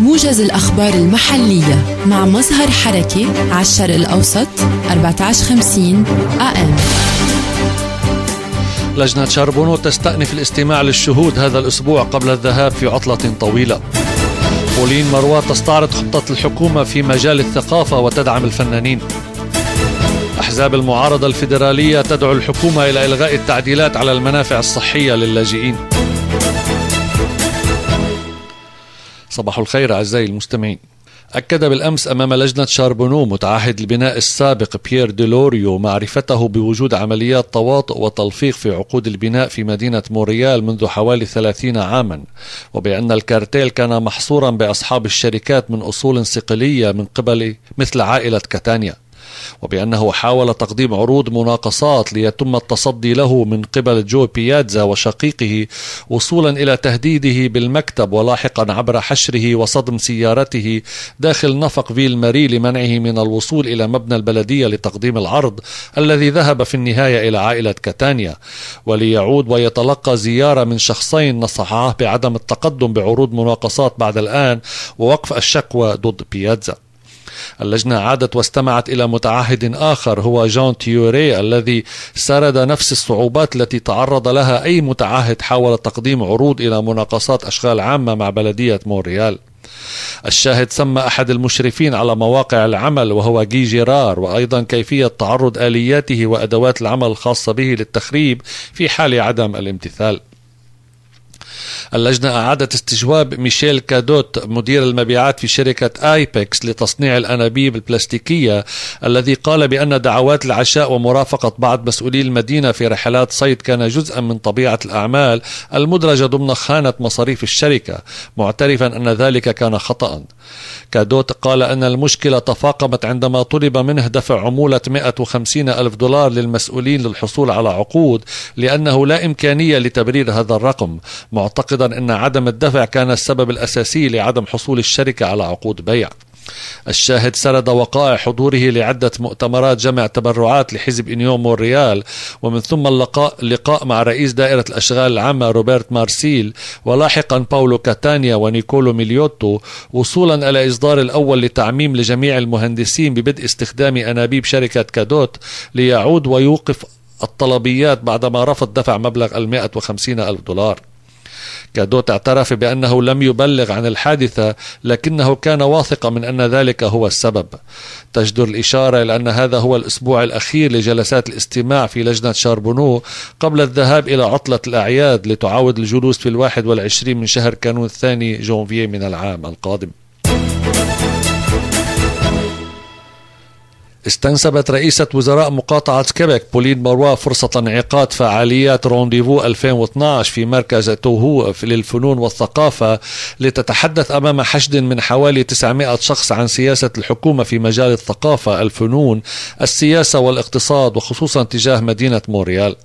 موجز الأخبار المحلية مع مظهر حركي على الشرق الأوسط 1450 AM لجنة شاربونو تستأنف الاستماع للشهود هذا الأسبوع قبل الذهاب في عطلة طويلة. بولين مروات تستعرض خطة الحكومة في مجال الثقافة وتدعم الفنانين. أحزاب المعارضة الفيدرالية تدعو الحكومة إلى إلغاء التعديلات على المنافع الصحية للاجئين. صباح الخير أعزائي المستمعين. أكد بالأمس أمام لجنة شاربونو متعهد البناء السابق بيير ديلوريو معرفته بوجود عمليات تواطؤ وتلفيق في عقود البناء في مدينة مونريال منذ حوالي 30 عاما وبأن الكارتيل كان محصورا بأصحاب الشركات من أصول صقلية من قبل مثل عائلة كاتانيا. وبأنه حاول تقديم عروض مناقصات ليتم التصدي له من قبل جو بياتزا وشقيقه وصولا إلى تهديده بالمكتب ولاحقا عبر حشره وصدم سيارته داخل نفق فيل ماري لمنعه من الوصول إلى مبنى البلدية لتقديم العرض الذي ذهب في النهاية إلى عائلة كاتانيا. وليعود ويتلقى زيارة من شخصين نصحاه بعدم التقدم بعروض مناقصات بعد الآن ووقف الشكوى ضد بياتزا اللجنة عادت واستمعت إلى متعهد آخر هو جون تيوري الذي سرد نفس الصعوبات التي تعرض لها أي متعهد حاول تقديم عروض إلى مناقصات أشغال عامة مع بلدية مونريال. الشاهد سمى أحد المشرفين على مواقع العمل وهو جي جيرار وأيضا كيفية تعرض آلياته وأدوات العمل الخاصة به للتخريب في حال عدم الامتثال. اللجنة أعادت استجواب ميشيل كادوت مدير المبيعات في شركة آيبكس لتصنيع الأنابيب البلاستيكية الذي قال بأن دعوات العشاء ومرافقة بعض مسؤولي المدينة في رحلات صيد كان جزءا من طبيعة الأعمال المدرجة ضمن خانة مصاريف الشركة معترفا أن ذلك كان خطأ كادوت قال أن المشكلة تفاقمت عندما طلب منه دفع عمولة 150 ألف دولار للمسؤولين للحصول على عقود لأنه لا إمكانية لتبرير هذا الرقم معتقدا أن عدم الدفع كان السبب الأساسي لعدم حصول الشركة على عقود بيع. الشاهد سرد وقائع حضوره لعدة مؤتمرات جمع تبرعات لحزب أونيون مونريال ومن ثم اللقاء لقاء مع رئيس دائرة الأشغال العامة روبرت مارسيل ولاحقا باولو كاتانيا ونيكولو ميليوتو وصولا إلى إصدار الأول لتعميم لجميع المهندسين ببدء استخدام أنابيب شركة كادوت ليعود ويوقف الطلبيات بعدما رفض دفع مبلغ المائة وخمسين ألف دولار. كادوت اعترف بأنه لم يبلغ عن الحادثة لكنه كان واثقا من أن ذلك هو السبب. تجدر الإشارة إلى أن هذا هو الأسبوع الأخير لجلسات الاستماع في لجنة شاربونو قبل الذهاب إلى عطلة الأعياد لتعاود الجلوس في الواحد والعشرين من شهر كانون الثاني جونفيه من العام القادم. استنسبت رئيسة وزراء مقاطعة كيبك بولين ماروا فرصة انعقاد فعاليات رونديفو 2012 في مركز توهو للفنون والثقافة لتتحدث أمام حشد من حوالي 900 شخص عن سياسة الحكومة في مجال الثقافة الفنون السياسة والاقتصاد وخصوصا تجاه مدينة مونريال.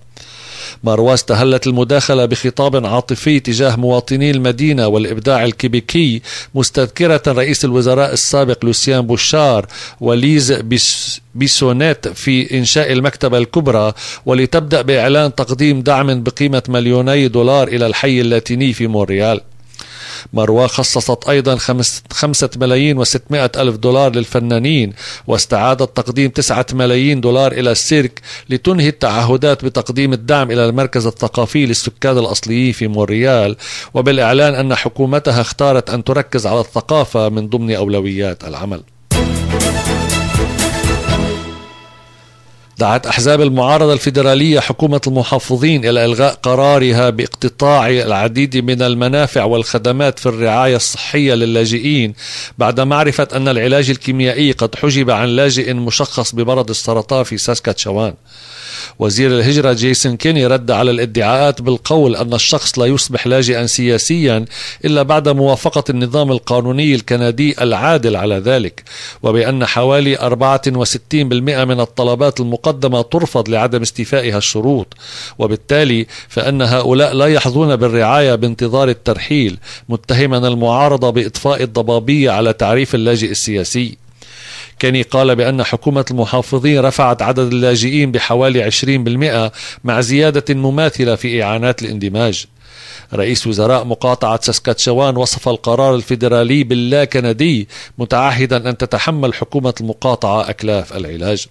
ماروا استهلت المداخلة بخطاب عاطفي تجاه مواطني المدينة والإبداع الكيبيكي مستذكرة رئيس الوزراء السابق لوسيان بوشار وليز بيسونيت في إنشاء المكتبة الكبرى ولتبدأ بإعلان تقديم دعم بقيمة مليوني دولار إلى الحي اللاتيني في مونريال. مروى خصصت أيضا خمسة ملايين وستمائة ألف دولار للفنانين واستعادت تقديم تسعة ملايين دولار إلى السيرك لتنهي التعهدات بتقديم الدعم إلى المركز الثقافي للسكان الأصليين في مونريال. وبالإعلان أن حكومتها اختارت أن تركز على الثقافة من ضمن أولويات العمل. دعت أحزاب المعارضة الفيدرالية حكومة المحافظين إلى إلغاء قرارها باقتطاع العديد من المنافع والخدمات في الرعاية الصحية للاجئين بعد معرفة أن العلاج الكيميائي قد حجب عن لاجئ مشخص بمرض السرطان في ساسكاتشوان. وزير الهجرة جيسون كيني رد على الادعاءات بالقول أن الشخص لا يصبح لاجئا سياسيا إلا بعد موافقة النظام القانوني الكندي العادل على ذلك. وبأن حوالي 64% من الطلبات المقدمة ترفض لعدم استيفائها الشروط. وبالتالي فأن هؤلاء لا يحظون بالرعاية بانتظار الترحيل متهما المعارضة بإطفاء الضبابية على تعريف اللاجئ السياسي. كيني قال بأن حكومة المحافظين رفعت عدد اللاجئين بحوالي 20% مع زيادة مماثلة في إعانات الاندماج. رئيس وزراء مقاطعة ساسكاتشوان وصف القرار الفيدرالي باللا كندي متعهدا أن تتحمل حكومة المقاطعة أكلاف العلاج.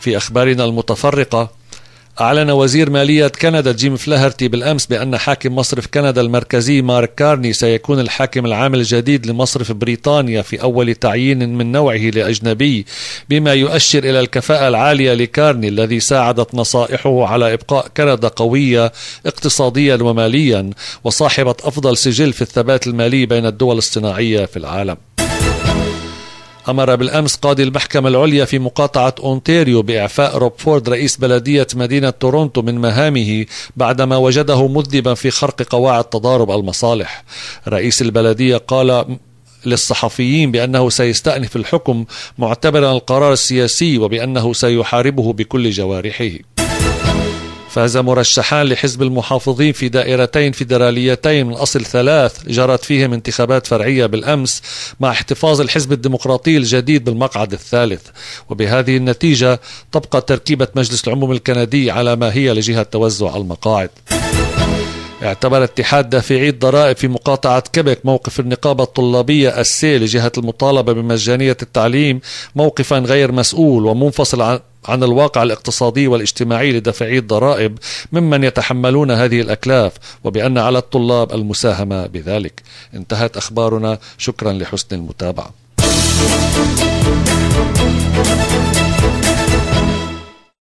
في أخبارنا المتفرقة أعلن وزير مالية كندا جيم فلاهرتي بالأمس بأن حاكم مصرف كندا المركزي مارك كارني سيكون الحاكم العام الجديد لمصرف بريطانيا في أول تعيين من نوعه لأجنبي بما يؤشر إلى الكفاءة العالية لكارني الذي ساعدت نصائحه على إبقاء كندا قوية اقتصاديا وماليا وصاحبة أفضل سجل في الثبات المالي بين الدول الصناعية في العالم. أمر بالأمس قاضي المحكمة العليا في مقاطعة أونتاريو بإعفاء روب فورد رئيس بلدية مدينة تورونتو من مهامه بعدما وجده مذنبا في خرق قواعد تضارب المصالح. رئيس البلدية قال للصحفيين بأنه سيستأنف الحكم معتبرا القرار السياسي وبأنه سيحاربه بكل جوارحه. فاز مرشحان لحزب المحافظين في دائرتين فيدراليتين من أصل ثلاث جرت فيهم انتخابات فرعية بالأمس مع احتفاظ الحزب الديمقراطي الجديد بالمقعد الثالث. وبهذه النتيجة تبقى تركيبة مجلس العموم الكندي على ما هي لجهة توزع المقاعد. اعتبر اتحاد دافعي الضرائب في مقاطعة كيبك موقف النقابة الطلابية السي لجهة المطالبة بمجانية التعليم موقفا غير مسؤول ومنفصل عن عن الواقع الاقتصادي والاجتماعي لدفعي الضرائب ممن يتحملون هذه الأكلاف وبأن على الطلاب المساهمة بذلك. انتهت أخبارنا. شكرا لحسن المتابعة.